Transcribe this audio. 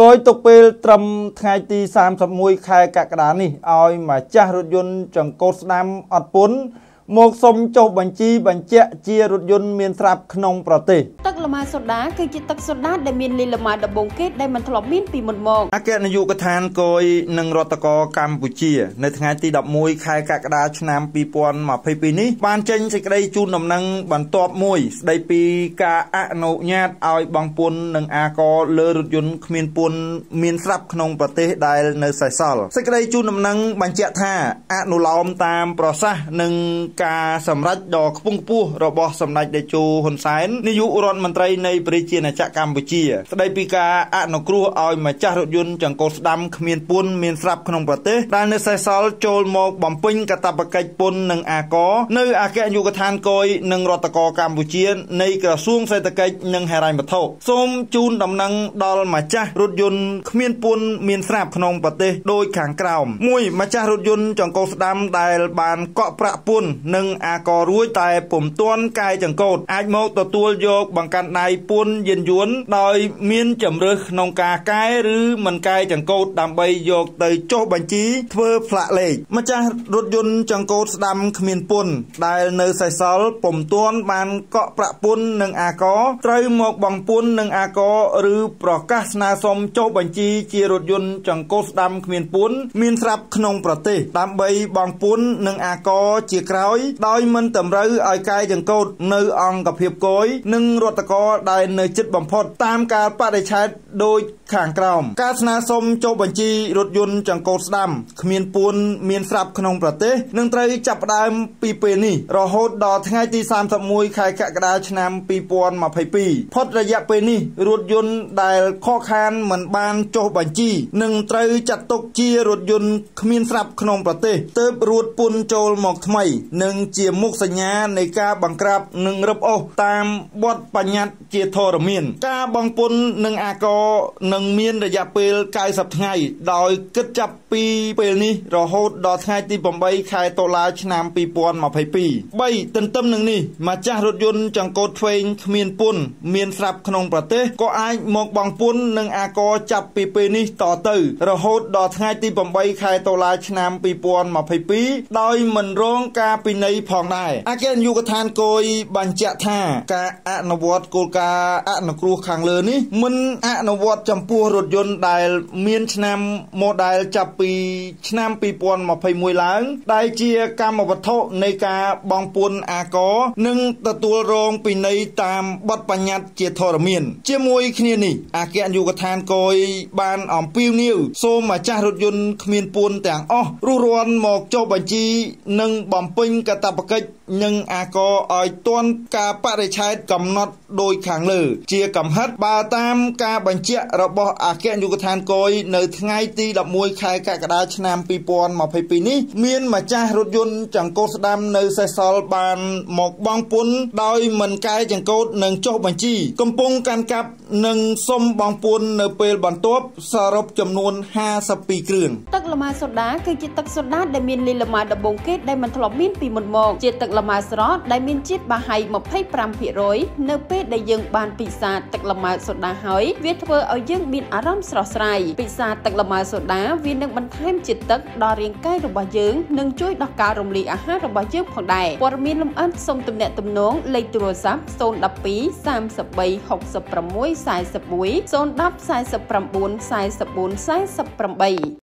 គយទុកពេលត្រឹមថ្ងៃទី31ខែកក្កដានេះឲ្យម្ចាស់រថយន្តចង្កូតស្ដាំអត់ពន្ធ មកសុំចុះបញ្ជីបញ្ជាក់ជារថយន្តមានស្រាប់ក្នុងប្រទេសទឹកលម៉ាសូដាគឺជាទឹកសូដាដែលមានលីលម៉ាដំបងគេដែលមិនធ្លាប់មានពីមុនមកអគ្គនាយកដ្ឋានគយនិងរដ្ឋកោកម្ពុជា នៅថ្ងៃទី11ខែកក្កដាឆ្នាំ2022នេះបានចេញសេចក្តីជូនដំណឹងបន្ទាប់មួយស្តីពីការអនុញ្ញាតឲ្យបង់ពន្ធនិងអាកលើរថយន្តគ្មានពន្ធមានស្រាប់ក្នុងប្រទេសដែលនៅសេសសល់សេចក្តីជូនដំណឹងបញ្ជាក់ថាអនុលោមតាមប្រសាសន៍និងការសម្រេចដ៏ខ្ពង់ខ្ពស់របស់សម្ដេចតេជោហ៊ុនសែននាយករដ្ឋមន្ត្រីនៃប្រជាណាចក្រកម្ពុជាស្ដីពីការអនុគ្រោះឲ្យម្ចាស់រថយន្តចង្កូតស្ដាំគ្មានពន្ធមានស្រាប់ក្នុងប្រទេសដែលនៅសេសសល់ចូលមកបំពេញកាតព្វកិច្ចពន្ធនិងអាករនៅអគ្គនាយកដ្ឋានគយនិងរដ្ឋកោកម្ពុជានៃក្រសួងសេដ្ឋកិច្ចនិងហិរញ្ញវត្ថុសូមជូនដំណឹងដល់ម្ចាស់រថយន្តគ្មានពន្ធមានស្រាប់ក្នុងប្រទេសដោយខាងក្រោម1ម្ចាស់រថយន្តចង្កូតស្ដាំដែលបានកក់ប្រាក់ពន្ធនិងអាកររួចតែពុំទាន់កាយចង្កូតអាចមកទទួលយកបង្កាន់ដៃពួនយានយន្តដោយមានជំរើសក្នុងការកែឬមិនកែចង្កូតដើម្បីយកទៅចុះបញ្ជីធ្វើផ្លាកលេខម្ចាស់រថយន្តចង្កូតស្ដាំគ្មានពុនដែលនៅសេសសល់ពុំទាន់បានកក់ប្រាក់ពុននិងអាករត្រូវមកបង់ពុននិងអាករឬប្រកាសស្នើសុំចុះបញ្ជីជារថយន្តចង្កូតស្ដាំគ្មានពុនមានស្រាប់ក្នុងប្រទេសដើម្បីបង់ពុននិងអាករជាក្រោយដោយមិនតម្រូវឲ្យកែចង្កូតនៅអង្គភាពគយនិងរដ្ឋកោដែលនៅជិតបំផុតតាមការបដិឆេទដោយ ខាងក្រោមការស្នើសុំចុះបញ្ជីរថយន្តចង្កូតស្ដាំគ្មានពួនមានស្រាប់ក្នុងប្រទេសនឹងត្រូវចាប់ផ្ដើមពីពេលនេះរហូតដល់ថ្ងៃទី31ខែកក្កដាឆ្នាំ2022ផុតរយៈពេលនេះរថយន្តដែលខកខានមិនបានចុះបញ្ជីនឹងត្រូវចាត់ទុកជារថយន្តគ្មានស្រាប់ក្នុងប្រទេសទើបរួតពុនចូលមកថ្មីនិងជាមុខសញ្ញានៃការបង្ក្រាបនិងរឹបអូសតាមបទបញ្ញត្តិជាធរមាន ការបង់ពន្ធនិងអាករនឹងមានរយៈពេល90ថ្ងៃដោយគិតចាប់ពីពេលនេះរហូតដល់ថ្ងៃទី8ខែតុលាឆ្នាំ2022 3ទន្ទឹមនឹងនេះម្ចាស់រថយន្តចង្កូតឆ្វេងគ្មានពន្ធមានស្រាប់ក្នុងប្រទេសក៏អាចមកបង់ពន្ធនិងអាករចាប់ពីពេលនេះតទៅ រហូតដល់ថ្ងៃទី8ខែតុលាឆ្នាំ2022ដោយមិនរងការពិន័យផងដែរអគ្គនាយកដ្ឋានគយបញ្ជាក់ថាការអនុវត្តគោលការណ៍អនុគ្រោះខាងលើនេះមិនអនុវត្តចំពោះរថយន្តដែល មានឆ្នាំ model ចាប់ពីឆ្នាំ2021ឡើង ដែលជាកម្មវត្ថុនៃការបង់ពន្ធអាករនិងទទួលរងពិន័យតាមបទបញ្ញត្តិជាធរមាន ជាមួយគ្នានេះអគ្គនាយកដ្ឋានគយបានអំពាវនាវសូមម្ចាស់រថយន្តគ្មានពន្ធទាំងអស់រុះរាន់មកចុះបញ្ជី និងបំពេញកាតព្វកិច្ច និងអាករឲ្យទាន់ការបរិច្ឆេទកំណត់ដោយខាងលើ ជាកំហិតបើតាមការបញ្ជាក់របស់អគ្គនាយកដ្ឋានគយនៅថ្ងៃទី11ខែកក្កដាឆ្នាំ2022នេះមានម្ចាស់រថយន្តចង្កូតស្ដាំនៅសេសសល់បានមកបង់ពន្ធដោយមិនកែចង្កូតនិងចុះបញ្ជី កំពុងកាន់កាប់និងសុំបង់ពន្ធនៅពេលបន្ទាប់សរុបចំនួន52គ្រឿងទឹកលម៉ាសូដាគឺជាទឹកសូដាដែលមានលីលម៉ាដំបងគេដែលមិនធ្លាប់មានពីមុនមកជាទឹកលម៉ាស្រស់ដែលមានជាតិបាហៃ25%នៅពេលដែលយើងបានពិសាទឹកលម៉ើសូដាហើយវាធ្វើឲ្យយើងមានអារម្មណ៍ស្រស់ស្រាយពិសាទឹកលម៉ើសូដាវានឹងបន្ថែមជាតិទឹកដល់រាងកាយរបស់យើងនិងជួយដល់ការរំលាយអាហាររបស់យើងផងដែរព័ត៌មានលម្អិតសូមទំនាក់ទំនងលេខទូរស័ព្ទ012 33 66 41 010 49 44 48